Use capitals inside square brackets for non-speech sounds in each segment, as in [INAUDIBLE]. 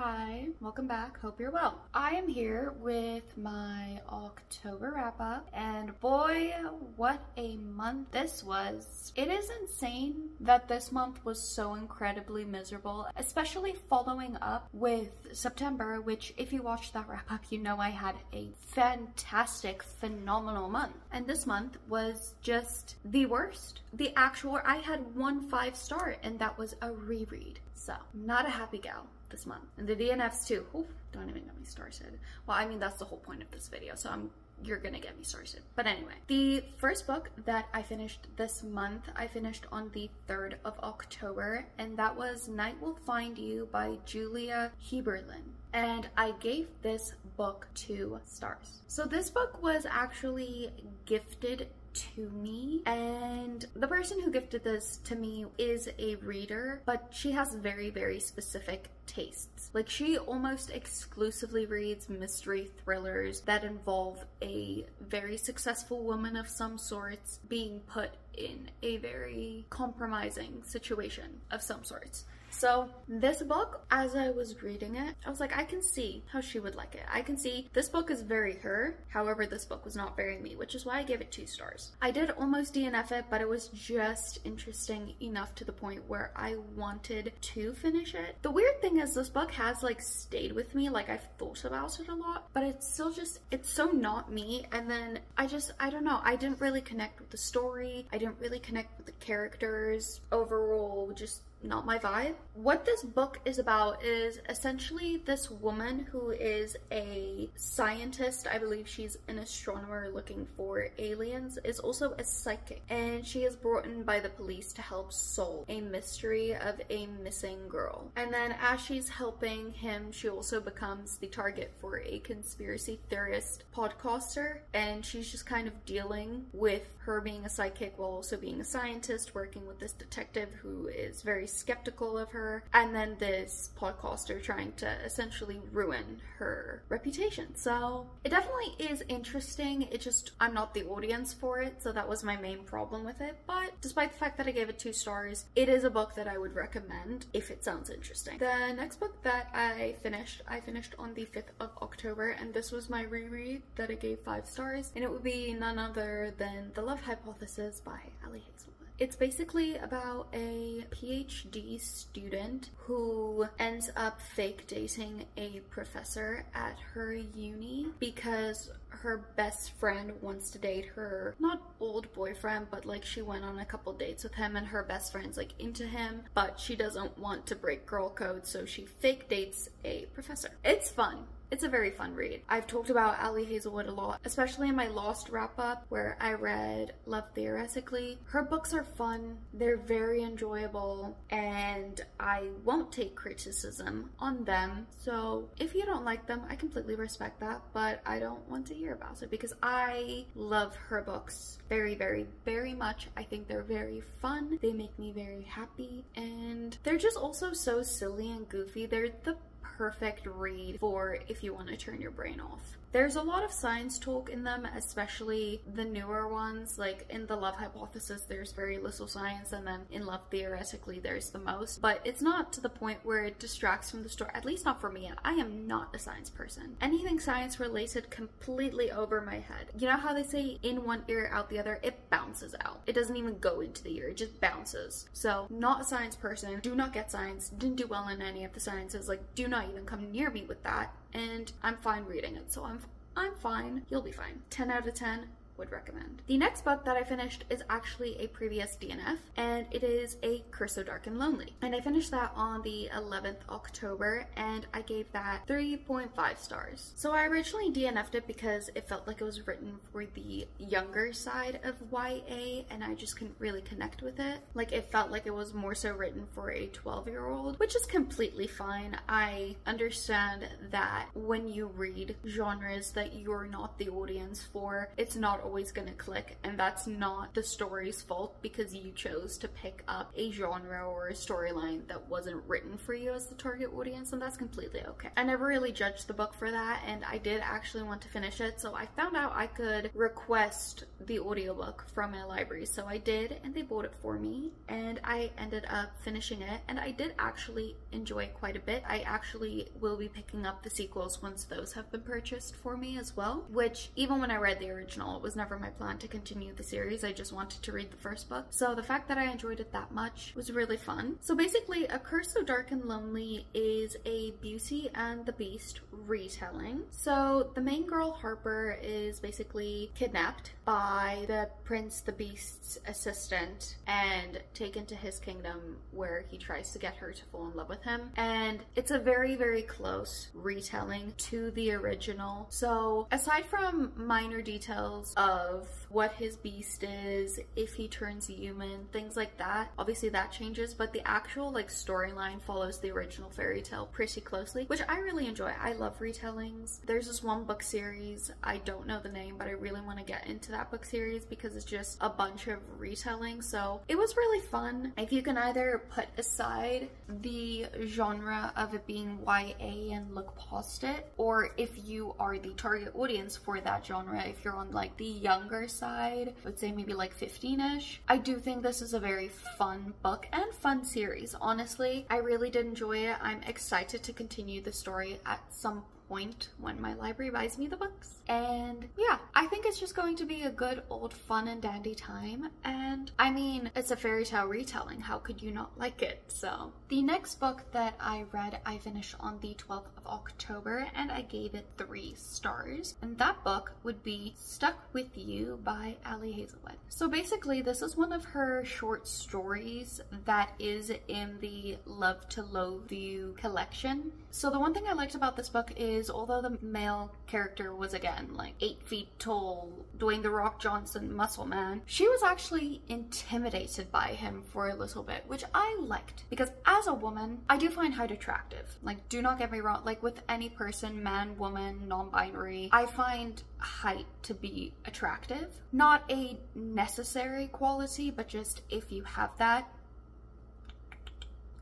Hi, welcome back. Hope you're well. I am here with my October wrap up, and boy, what a month this was. It is insane that this month was so incredibly miserable, especially following up with September, which, if you watched that wrap up, you know I had a fantastic, phenomenal month. And this month was just the worst. The actual, I had one five star, and that was a reread. So, not a happy gal this month. And the DNFs too. Oof, don't even get me started. Well, I mean, that's the whole point of this video, so I'm you're gonna get me started. But anyway, the first book that I finished this month, I finished on the 3rd of October, and that was Night Will Find You by Julia Heaberlin. And I gave this book two stars. So this book was actually gifted to me. And the person who gifted this to me is a reader but she has very very specific tastes. Like she almost exclusively reads mystery thrillers that involve a very successful woman of some sorts being put in a very compromising situation of some sorts so this book, as I was reading it, I was like, I can see how she would like it. I can see this book is very her. However, this book was not very me, which is why I gave it two stars. I did almost DNF it, but it was just interesting enough to the point where I wanted to finish it. The weird thing is this book has like stayed with me, like I've thought about it a lot, but it's still just, it's so not me. And then I just, I don't know, I didn't really connect with the story. I didn't really connect with the characters. Overall, just not my vibe. What this book is about is essentially this woman who is a scientist. I believe she's an astronomer looking for aliens, is also a psychic, and she is brought in by the police to help solve a mystery of a missing girl. And then as she's helping him, she also becomes the target for a conspiracy theorist podcaster, and she's just kind of dealing with her being a psychic while also being a scientist, working with this detective who is very skeptical of her, and then this podcaster trying to essentially ruin her reputation. So it definitely is interesting. It just, I'm not the audience for it, so that was my main problem with it. But despite the fact that I gave it two stars, it is a book that I would recommend if it sounds interesting. The next book that I finished, I finished on the 5th of October, and this was my reread that I gave five stars, and it would be none other than The Love Hypothesis by Ali Hazelwood. It's basically about a PhD student who ends up fake dating a professor at her uni because her best friend wants to date her not old boyfriend but like she went on a couple dates with him and her best friend's like into him but she doesn't want to break girl code so she fake dates a professor. It's fun it's a very fun read. I've talked about Ali Hazelwood a lot, especially in my Lost wrap up where I read Love Theoretically. Her books are fun, they're very enjoyable, and I won't take criticism on them. So if you don't like them, I completely respect that, but I don't want to hear about it because I love her books very, very, very much. I think they're very fun, they make me very happy, and they're just also so silly and goofy. They're the perfect read for if you want to turn your brain off. There's a lot of science talk in them, especially the newer ones. Like in the Love Hypothesis, there's very little science, and then in Love Theoretically, there's the most. But it's not to the point where it distracts from the story, at least not for me. I am not a science person. Anything science related completely over my head. You know how they say in one ear, out the other? It bounces out. It doesn't even go into the ear, it just bounces. So, not a science person, do not get science, didn't do well in any of the sciences, like, do not even come near me with that and I'm fine reading it, so I'm I'm fine. You'll be fine. 10 out of 10 would recommend. The next book that I finished is actually a previous DNF and it is A Curse So Dark and Lonely. And I finished that on the 11th October and I gave that 3.5 stars. So I originally DNF'd it because it felt like it was written for the younger side of YA and I just couldn't really connect with it. Like it felt like it was more so written for a 12 year old, which is completely fine. I understand that when you read genres that you're not the audience for, it's not always gonna click, and that's not the story's fault because you chose to pick up a genre or a storyline that wasn't written for you as the target audience, and that's completely okay. I never really judged the book for that, and I did actually want to finish it, so I found out I could request the audiobook from my library, so I did, and they bought it for me, and I ended up finishing it, and I did actually enjoy it quite a bit. I actually will be picking up the sequels once those have been purchased for me as well, which even when I read the original, it was never my plan to continue the series. I just wanted to read the first book. So the fact that I enjoyed it that much was really fun. So basically, A Curse So Dark and Lonely is a Beauty and the Beast retelling. So the main girl, Harper, is basically kidnapped by the Prince the Beast's assistant and taken to his kingdom where he tries to get her to fall in love with him. And it's a very, very close retelling to the original. So aside from minor details of of what his beast is, if he turns human, things like that, obviously that changes, but the actual like storyline follows the original fairy tale pretty closely, which I really enjoy. I love retellings. There's this one book series, I don't know the name, but I really want to get into that book series because it's just a bunch of retelling. So it was really fun. If you can either put aside the genre of it being YA and look past it, or if you are the target audience for that genre, if you're on like the younger side, I would say maybe like 15-ish, I do think this is a very fun book and fun series. Honestly, I really did enjoy it. I'm excited to continue the story at some point when my library buys me the books. And yeah, I think it's just going to be a good old fun and dandy time. And I mean, it's a fairy tale retelling. How could you not like it? So the next book that I read, I finished on the 12th of October and I gave it three stars. And that book would be Stuck With You by Ali Hazelwood. So basically, this is one of her short stories that is in the Love to Loathe You collection. So the one thing I liked about this book is although the male character was again like eight feet tall, Dwayne the Rock Johnson muscle man, she was actually intimidated by him for a little bit, which I liked because as a woman, I do find height attractive. Like, do not get me wrong, like with any person, man, woman, non-binary, I find height to be attractive. Not a necessary quality, but just if you have that,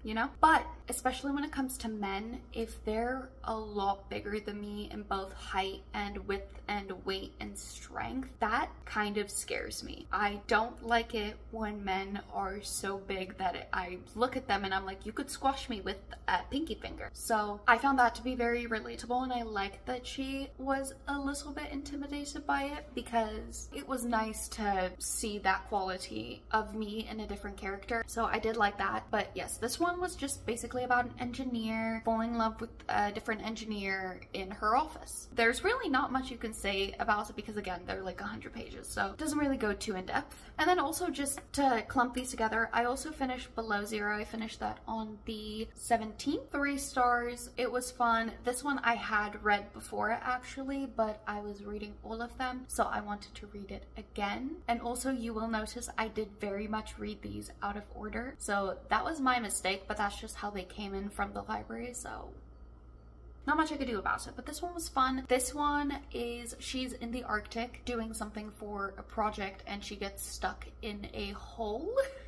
you know? But especially when it comes to men, if they're a lot bigger than me in both height and width and weight and strength, that kind of scares me. I don't like it when men are so big that it, I look at them and I'm like, you could squash me with a pinky finger. So I found that to be very relatable and I liked that she was a little bit intimidated by it because it was nice to see that quality of me in a different character. So I did like that. But yes, this one was just basically about an engineer falling in love with a different engineer in her office. There's really not much you can say about it because again, they're like 100 pages, so it doesn't really go too in depth. And then also just to clump these together, I also finished Below Zero. I finished that on the 17th. Three stars. It was fun. This one I had read before actually, but I was reading all of them, so I wanted to read it again. And also you will notice I did very much read these out of order, so that was my mistake, but that's just how they came in from the library, so not much I could do about it, but this one was fun. This one is she's in the Arctic doing something for a project and she gets stuck in a hole. [LAUGHS]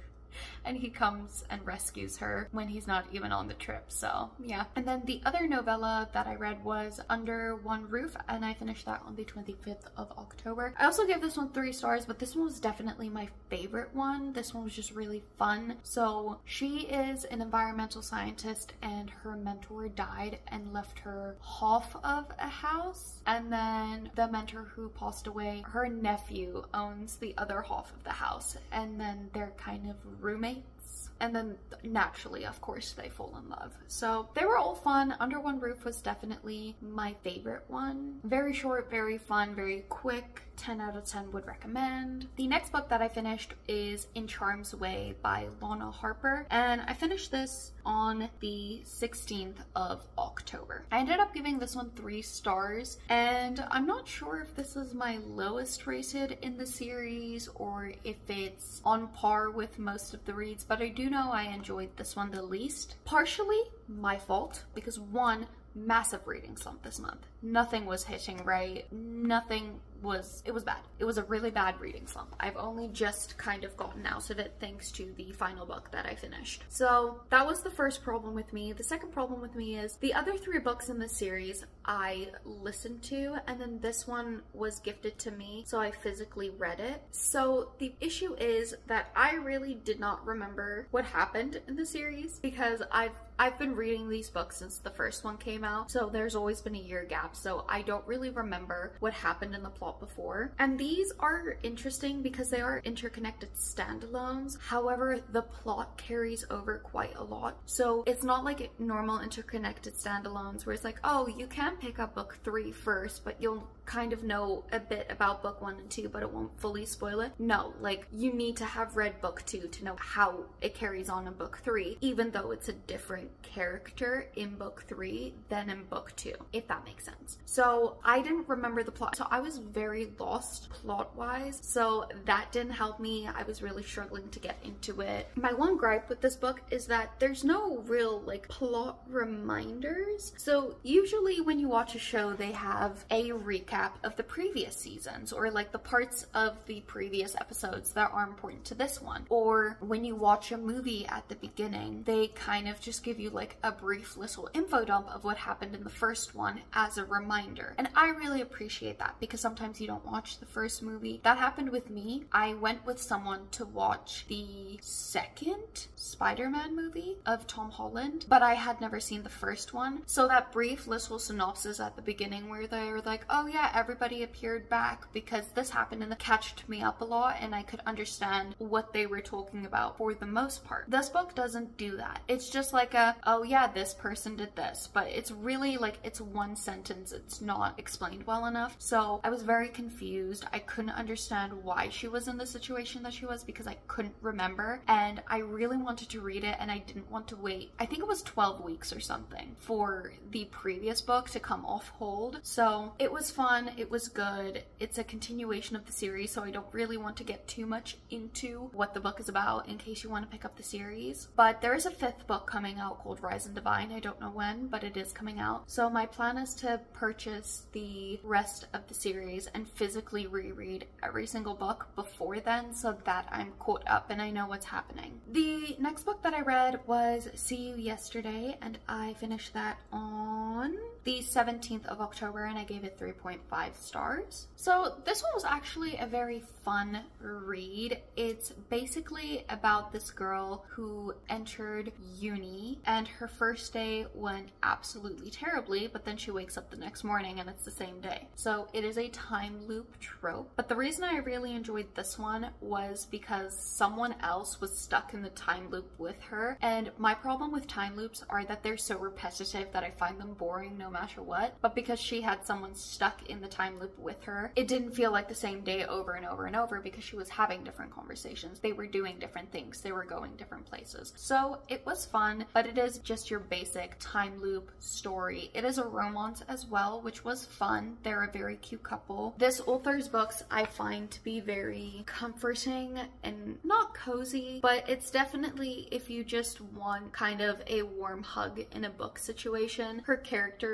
and he comes and rescues her when he's not even on the trip. So yeah. And then the other novella that I read was Under One Roof and I finished that on the 25th of October. I also gave this one three stars, but this one was definitely my favorite one. This one was just really fun. So she is an environmental scientist and her mentor died and left her half of a house. And then the mentor who passed away, her nephew owns the other half of the house. And then they're kind of roommates and then naturally of course they fall in love. So they were all fun. Under one roof was definitely my favorite one. Very short very fun very quick 10 out of 10 would recommend. The next book that I finished is In Charm's Way by Lana Harper and I finished this on the 16th of October. I ended up giving this one three stars and I'm not sure if this is my lowest rated in the series or if it's on par with most of the reads but I do know I enjoyed this one the least. Partially my fault because one, massive reading slump this month. Nothing was hitting right. Nothing was it was bad. It was a really bad reading slump. I've only just kind of gotten out of it thanks to the final book that I finished. So that was the first problem with me. The second problem with me is the other three books in the series I listened to and then this one was gifted to me so I physically read it. So the issue is that I really did not remember what happened in the series because I've I've been reading these books since the first one came out, so there's always been a year gap, so I don't really remember what happened in the plot before. And these are interesting because they are interconnected standalones. However, the plot carries over quite a lot. So it's not like normal interconnected standalones where it's like, oh, you can pick up book three first, but you'll kind of know a bit about book one and two, but it won't fully spoil it. No, like you need to have read book two to know how it carries on in book three, even though it's a different character in book three than in book two, if that makes sense. So I didn't remember the plot. So I was very lost plot wise. So that didn't help me. I was really struggling to get into it. My one gripe with this book is that there's no real like plot reminders. So usually when you watch a show, they have a recap of the previous seasons or like the parts of the previous episodes that are important to this one. Or when you watch a movie at the beginning, they kind of just give you like a brief little info dump of what happened in the first one as a reminder. And I really appreciate that because sometimes you don't watch the first movie. That happened with me. I went with someone to watch the second Spider-Man movie of Tom Holland, but I had never seen the first one. So that brief little synopsis at the beginning where they were like, oh yeah, everybody appeared back because this happened and the catched me up a lot and I could understand what they were talking about for the most part. This book doesn't do that. It's just like a oh yeah, this person did this, but it's really like it's one sentence. It's not explained well enough. So I was very confused. I couldn't understand why she was in the situation that she was because I couldn't remember. And I really wanted to read it and I didn't want to wait. I think it was 12 weeks or something for the previous book to come off hold. So it was fun. It was good. It's a continuation of the series. So I don't really want to get too much into what the book is about in case you want to pick up the series. But there is a fifth book coming out called Rise and Divine. I don't know when, but it is coming out. So my plan is to purchase the rest of the series and physically reread every single book before then so that I'm caught up and I know what's happening. The next book that I read was See You Yesterday and I finished that on the 17th of October and I gave it 3.5 stars. So this one was actually a very fun read. It's basically about this girl who entered uni and her first day went absolutely terribly, but then she wakes up the next morning and it's the same day. So it is a time loop trope. But the reason I really enjoyed this one was because someone else was stuck in the time loop with her. And my problem with time loops are that they're so repetitive that I find them boring no matter what. But because she had someone stuck in the time loop with her, it didn't feel like the same day over and over and over because she was having different conversations. They were doing different things. They were going different places. So it was fun, but it is just your basic time loop story. It is a romance as well, which was fun. They're a very cute couple. This author's books I find to be very comforting and not cozy, but it's definitely if you just want kind of a warm hug in a book situation. Her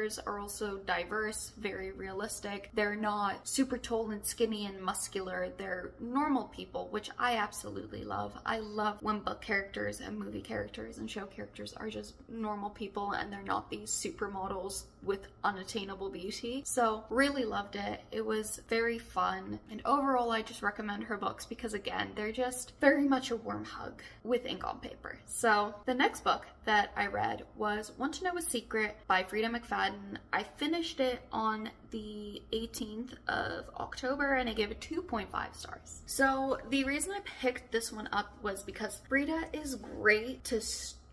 characters are also diverse, very realistic. They're not super tall and skinny and muscular. They're normal people, which I absolutely love. I love when book characters and movie characters and show characters are just normal people and they're not these supermodels with unattainable beauty. So really loved it. It was very fun. And overall, I just recommend her books because again, they're just very much a warm hug with ink on paper. So the next book that I read was Want to Know a Secret by Freida McFadden. I finished it on the 18th of October and I gave it 2.5 stars. So the reason I picked this one up was because Freida is great to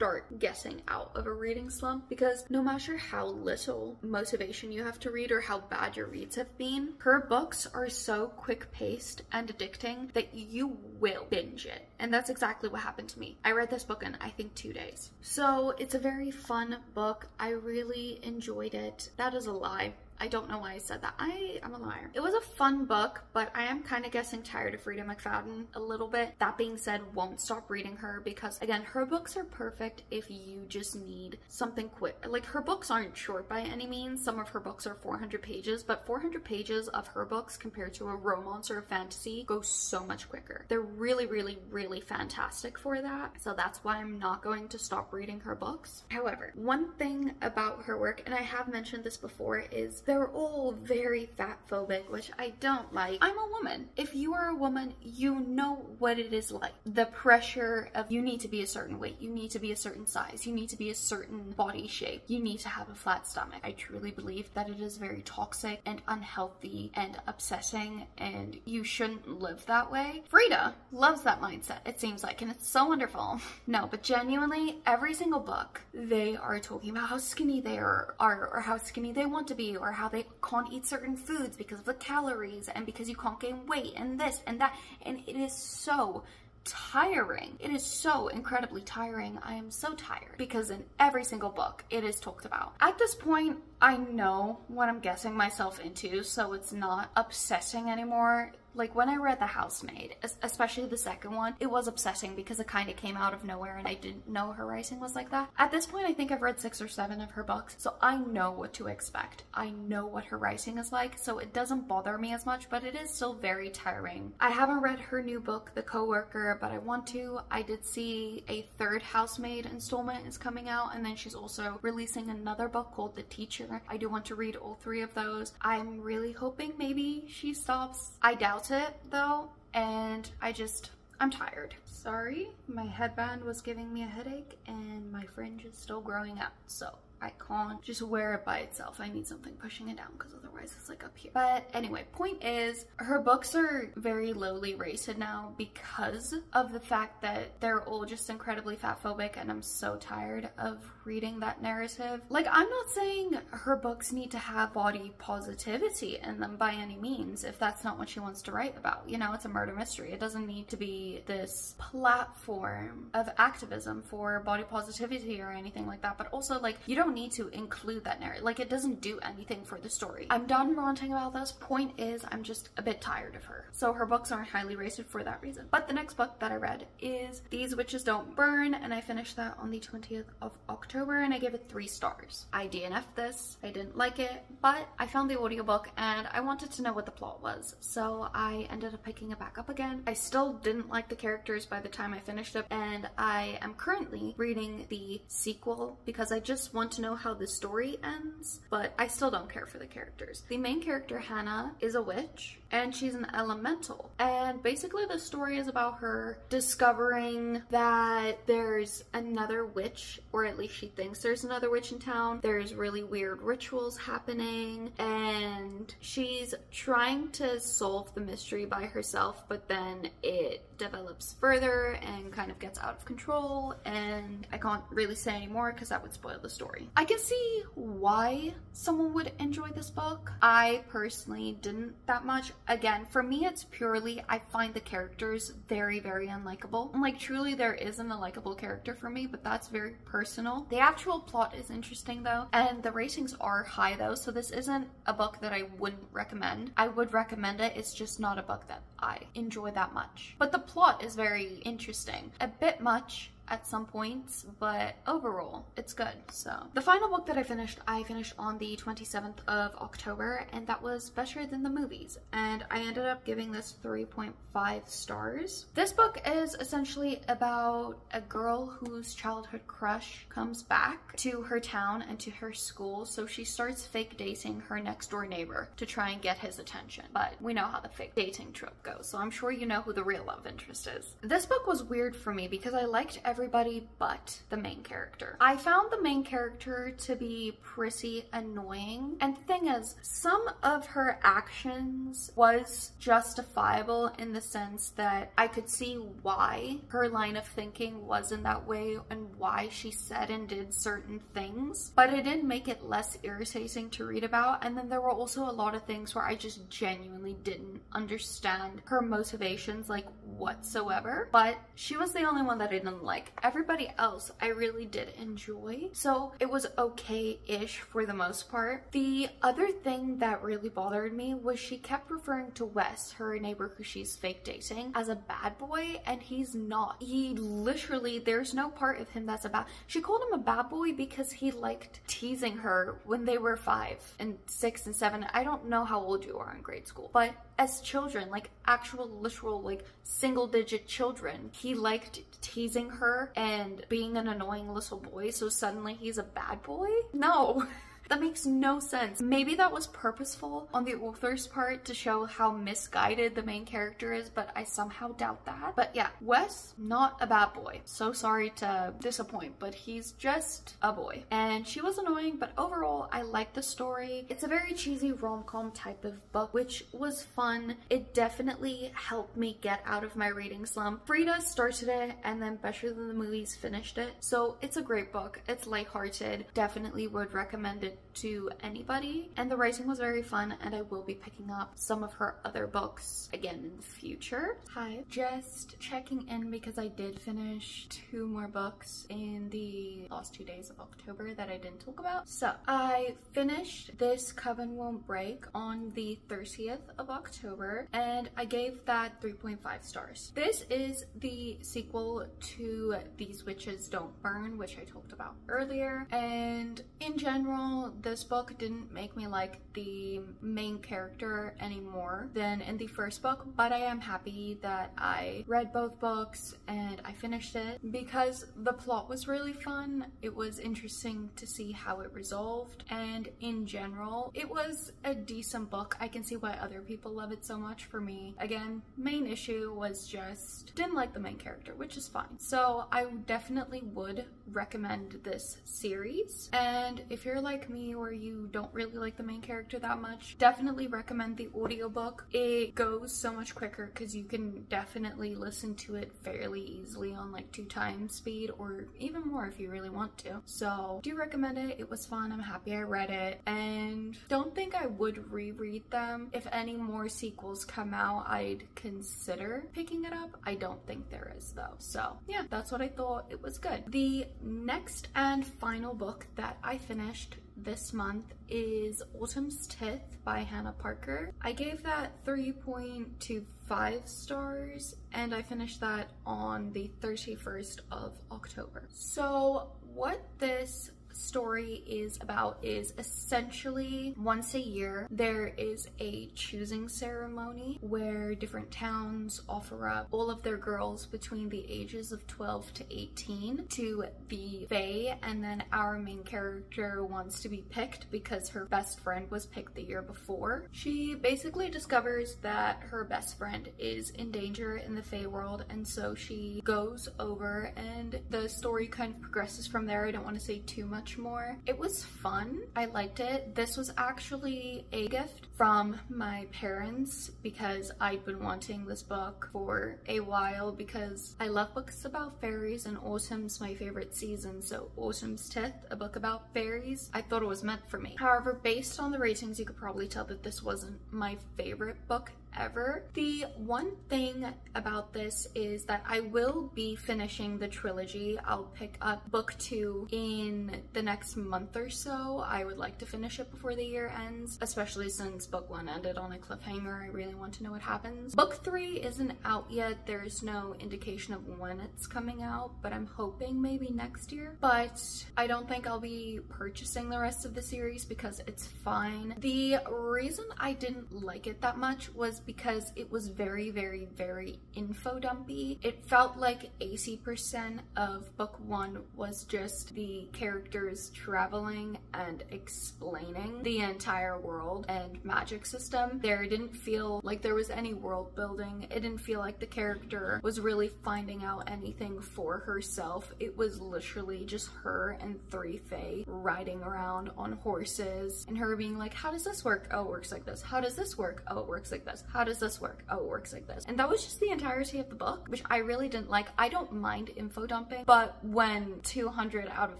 start getting out of a reading slump because no matter how little motivation you have to read or how bad your reads have been, her books are so quick paced and addicting that you will binge it. And that's exactly what happened to me. I read this book in I think two days. So it's a very fun book. I really enjoyed it. That is a lie. I don't know why I said that. I am a liar. It was a fun book, but I am kind of guessing tired of Freida McFadden a little bit. That being said, won't stop reading her because again, her books are perfect if you just need something quick. Like her books aren't short by any means. Some of her books are 400 pages, but 400 pages of her books compared to a romance or a fantasy go so much quicker. They're really, really, really fantastic for that. So that's why I'm not going to stop reading her books. However, one thing about her work, and I have mentioned this before, is they're all very fat phobic, which I don't like. I'm a woman. If you are a woman, you know what it is like. The pressure of you need to be a certain weight, you need to be a certain size, you need to be a certain body shape, you need to have a flat stomach. I truly believe that it is very toxic and unhealthy and upsetting, and you shouldn't live that way. Freida loves that mindset, it seems like, and it's so wonderful. [LAUGHS] no, but genuinely, every single book, they are talking about how skinny they are, are or how skinny they want to be, or how they can't eat certain foods because of the calories and because you can't gain weight and this and that. And it is so tiring. It is so incredibly tiring. I am so tired because in every single book it is talked about. At this point, I know what I'm guessing myself into, so it's not obsessing anymore. Like when I read The Housemaid, especially the second one, it was upsetting because it kind of came out of nowhere and I didn't know her writing was like that. At this point, I think I've read six or seven of her books, so I know what to expect. I know what her writing is like, so it doesn't bother me as much, but it is still very tiring. I haven't read her new book, The Coworker, but I want to. I did see a third Housemaid installment is coming out, and then she's also releasing another book called The Teacher. I do want to read all three of those. I'm really hoping maybe she stops. I doubt it though, and I just, I'm tired. Sorry, my headband was giving me a headache and my fringe is still growing out, so I can't just wear it by itself. I need something pushing it down because otherwise it's like up here. But anyway, point is her books are very lowly rated now because of the fact that they're all just incredibly fat phobic and I'm so tired of reading that narrative. Like I'm not saying her books need to have body positivity in them by any means if that's not what she wants to write about. You know, it's a murder mystery. It doesn't need to be this platform of activism for body positivity or anything like that. But also like you don't need to include that narrative. Like it doesn't do anything for the story. I'm done ranting about this. Point is, I'm just a bit tired of her. So her books aren't highly rated for that reason. But the next book that I read is These Witches Don't Burn, and I finished that on the 20th of October, and I gave it three stars. I DNF'd this. I didn't like it, but I found the audiobook and I wanted to know what the plot was. So I ended up picking it back up again. I still didn't like the characters by the time I finished it, and I am currently reading the sequel because I just want to know how the story ends, but I still don't care for the characters. The main character, Hannah, is a witch and she's an elemental. And basically the story is about her discovering that there's another witch, or at least she thinks there's another witch in town. There's really weird rituals happening and she's trying to solve the mystery by herself, but then it develops further and kind of gets out of control and I can't really say anymore because that would spoil the story. I can see why someone would enjoy this book. I personally didn't that much. Again, for me, it's purely I find the characters very, very unlikable. Like, truly, there isn't a likable character for me, but that's very personal. The actual plot is interesting though, and the ratings are high though, so this isn't a book that I wouldn't recommend. I would recommend it, it's just not a book that I enjoy that much. But the plot is very interesting. A bit much, at some points, but overall, it's good. So the final book that I finished, I finished on the 27th of October, and that was Better Than the Movies. And I ended up giving this 3.5 stars. This book is essentially about a girl whose childhood crush comes back to her town and to her school, so she starts fake dating her next door neighbor to try and get his attention. But we know how the fake dating trope goes, so I'm sure you know who the real love interest is. This book was weird for me because I liked every everybody but the main character. I found the main character to be pretty annoying. And the thing is, some of her actions was justifiable in the sense that I could see why her line of thinking was in that way and why she said and did certain things. But it didn't make it less irritating to read about. And then there were also a lot of things where I just genuinely didn't understand her motivations like whatsoever. But she was the only one that I didn't like like everybody else, I really did enjoy. So it was okay-ish for the most part. The other thing that really bothered me was she kept referring to Wes, her neighbor who she's fake dating, as a bad boy, and he's not. He literally, there's no part of him that's a bad. She called him a bad boy because he liked teasing her when they were five and six and seven. I don't know how old you are in grade school, but as children, like actual literal like single digit children, he liked teasing her and being an annoying little boy. So suddenly he's a bad boy? No. [LAUGHS] That makes no sense. Maybe that was purposeful on the author's part to show how misguided the main character is, but I somehow doubt that. But yeah, Wes, not a bad boy. So sorry to disappoint, but he's just a boy. And she was annoying, but overall, I like the story. It's a very cheesy rom-com type of book, which was fun. It definitely helped me get out of my reading slump. Freida started it, and then Better Than the Movies finished it. So it's a great book. It's lighthearted. Definitely would recommend it to anybody and the writing was very fun and I will be picking up some of her other books again in the future. Hi, just checking in because I did finish two more books in the last two days of October that I didn't talk about. So I finished This Coven Won't Break on the 30th of October and I gave that 3.5 stars. This is the sequel to These Witches Don't Burn which I talked about earlier and in general this book didn't make me like the main character anymore than in the first book, but I am happy that I read both books and I finished it because the plot was really fun. It was interesting to see how it resolved, and in general, it was a decent book. I can see why other people love it so much. For me, again, main issue was just didn't like the main character, which is fine. So I definitely would recommend this series, and if you're like me or you don't really like the main character that much, definitely recommend the audiobook. It goes so much quicker because you can definitely listen to it fairly easily on like two times speed or even more if you really want to. So do recommend it. It was fun. I'm happy I read it and don't think I would reread them. If any more sequels come out, I'd consider picking it up. I don't think there is though. So yeah, that's what I thought. It was good. The next and final book that I finished this month is Autumn's Tithe by Hannah Parker. I gave that 3.25 stars and I finished that on the 31st of October. So what this story is about is essentially once a year there is a choosing ceremony where different towns offer up all of their girls between the ages of 12 to 18 to be Fae and then our main character wants to be picked because her best friend was picked the year before. She basically discovers that her best friend is in danger in the Fae world and so she goes over and the story kind of progresses from there. I don't want to say too much much more. It was fun. I liked it. This was actually a gift from my parents because I'd been wanting this book for a while because I love books about fairies and autumn's my favorite season. So Autumn's Tithe, a book about fairies, I thought it was meant for me. However, based on the ratings, you could probably tell that this wasn't my favorite book ever. The one thing about this is that I will be finishing the trilogy. I'll pick up book two in the next month or so. I would like to finish it before the year ends, especially since book one ended on a cliffhanger. I really want to know what happens. Book three isn't out yet. There's no indication of when it's coming out, but I'm hoping maybe next year. But I don't think I'll be purchasing the rest of the series because it's fine. The reason I didn't like it that much was because it was very, very, very info dumpy. It felt like 80% of book one was just the characters traveling and explaining the entire world and magic system. There didn't feel like there was any world building. It didn't feel like the character was really finding out anything for herself. It was literally just her and three Fae riding around on horses and her being like, how does this work? Oh, it works like this. How does this work? Oh, it works like this. How does this work? Oh, it works like this. And that was just the entirety of the book, which I really didn't like. I don't mind info dumping, but when 200 out of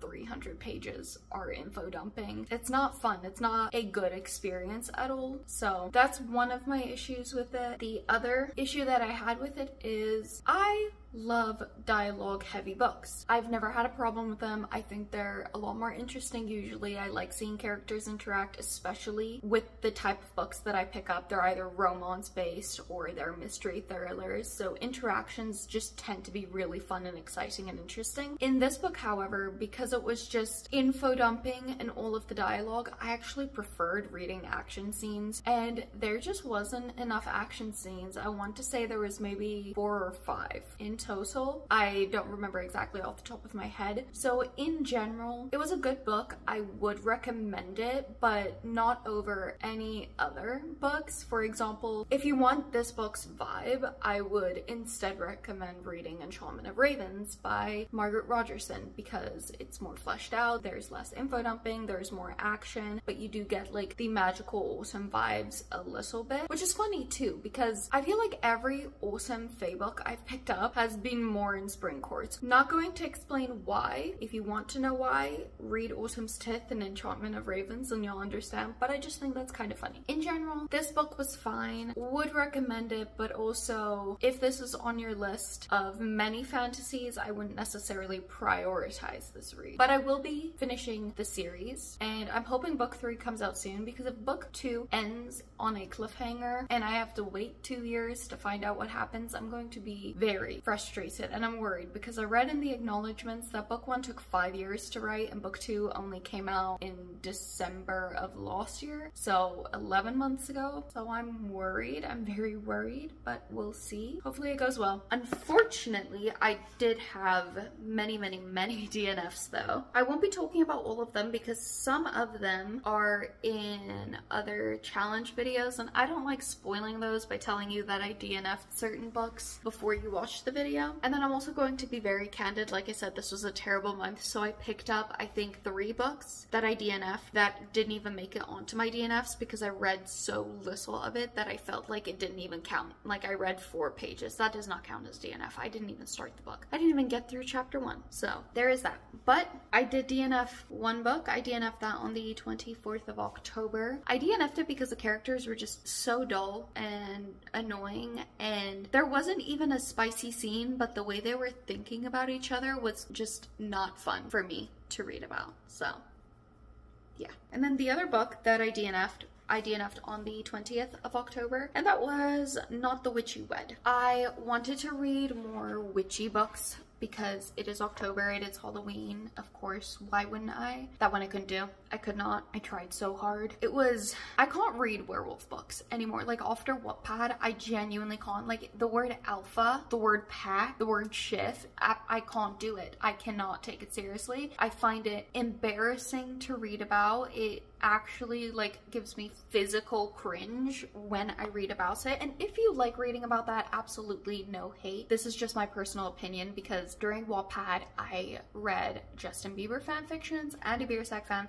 300 pages are info dumping, it's not fun. It's not a good experience at all. So that's one of my issues with it. The other issue that I had with it is I love dialogue heavy books. I've never had a problem with them. I think they're a lot more interesting usually. I like seeing characters interact, especially with the type of books that I pick up. They're either romance based or they're mystery thrillers, so interactions just tend to be really fun and exciting and interesting. In this book, however, because it was just info dumping and all of the dialogue, I actually preferred reading action scenes and there just wasn't enough action scenes. I want to say there was maybe four or five in total. I don't remember exactly off the top of my head. So in general, it was a good book. I would recommend it, but not over any other books. For example, if you want this book's vibe, I would instead recommend reading Enchantment of Ravens by Margaret Rogerson because it's more fleshed out, there's less info dumping, there's more action, but you do get like the magical awesome vibes a little bit, which is funny too because I feel like every awesome fae book I've picked up has been more in Spring Court. Not going to explain why. If you want to know why, read Autumn's Tithe and Enchantment of Ravens and you'll understand, but I just think that's kind of funny. In general, this book was fine. Would recommend it, but also if this is on your list of many fantasies, I wouldn't necessarily prioritize this read. But I will be finishing the series and I'm hoping book three comes out soon because if book two ends on a cliffhanger and I have to wait two years to find out what happens, I'm going to be very frustrated and I'm worried because I read in the acknowledgements that book one took five years to write and book two only came out in December of last year, so 11 months ago. So I'm worried. I'm very worried, but we'll see. Hopefully it goes well. Unfortunately, I did have many, many, many [LAUGHS] DNFs though. I won't be talking about all of them because some of them are in other challenge videos and I don't like spoiling those by telling you that I DNF'd certain books before you watch the video. And then I'm also going to be very candid. Like I said, this was a terrible month, so I picked up, I think, three books that I DNF'd that didn't even make it onto my DNFs because I read so little of it that I felt like it didn't even count. Like I read four pages. That does not count as DNF. I didn't even start the book. I didn't even get through chapter one. So there is that. But I did DNF one book. I DNF'd that on the 24th of October. I DNF'd it because the characters were just so dull and annoying and there wasn't even a spicy scene, but the way they were thinking about each other was just not fun for me to read about. So yeah. And then the other book that I DNF'd I DNF'd on the 20th of October, and that was Not the Witch You Wed. I wanted to read more witchy books because it is October, it is Halloween, of course. Why wouldn't I? That one I couldn't do. I could not. I tried so hard. It was, I can't read werewolf books anymore. Like after Wattpad, I genuinely can't. Like the word alpha, the word pack, the word shift, I, I can't do it. I cannot take it seriously. I find it embarrassing to read about. It actually like gives me physical cringe when I read about it. And if you like reading about that, absolutely no hate. This is just my personal opinion because during Wattpad, I read Justin Bieber fan fictions, Andy Biersack fan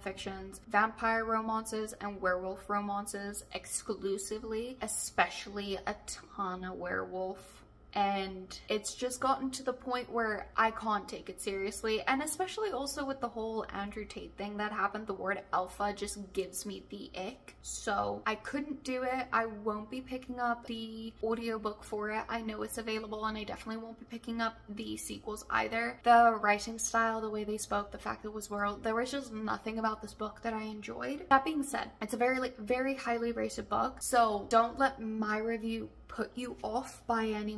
vampire romances, and werewolf romances exclusively, especially a ton of werewolf and it's just gotten to the point where I can't take it seriously. And especially also with the whole Andrew Tate thing that happened the word alpha just gives me the ick. So I couldn't do it. I won't be picking up the audiobook for it. I know it's available and I definitely won't be picking up the sequels either. The writing style the way they spoke the fact that it was world there was just nothing about this book that I enjoyed. That being said it's a very like very highly rated book so don't let my review put you off by any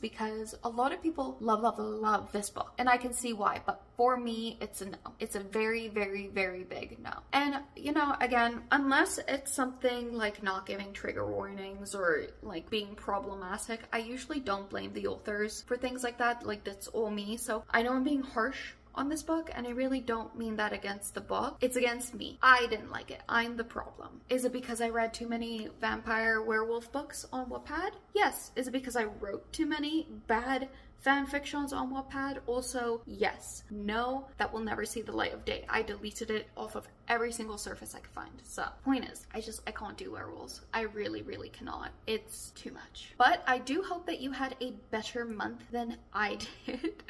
because a lot of people love, love, love this book and I can see why, but for me, it's a no. It's a very, very, very big no. And, you know, again, unless it's something like not giving trigger warnings or like being problematic, I usually don't blame the authors for things like that. Like, that's all me. So I know I'm being harsh on this book, and I really don't mean that against the book. It's against me. I didn't like it. I'm the problem. Is it because I read too many vampire werewolf books on Wattpad? Yes. Is it because I wrote too many bad fan fictions on Wattpad? Also, yes. No, that will never see the light of day. I deleted it off of every single surface I could find. So, point is, I just, I can't do werewolves. I really, really cannot. It's too much. But I do hope that you had a better month than I [LAUGHS] did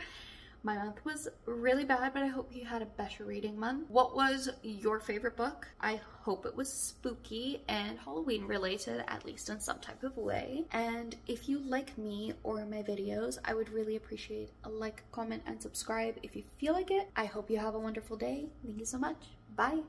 My month was really bad, but I hope you had a better reading month. What was your favorite book? I hope it was spooky and Halloween related, at least in some type of way. And if you like me or my videos, I would really appreciate a like, comment, and subscribe if you feel like it. I hope you have a wonderful day. Thank you so much. Bye.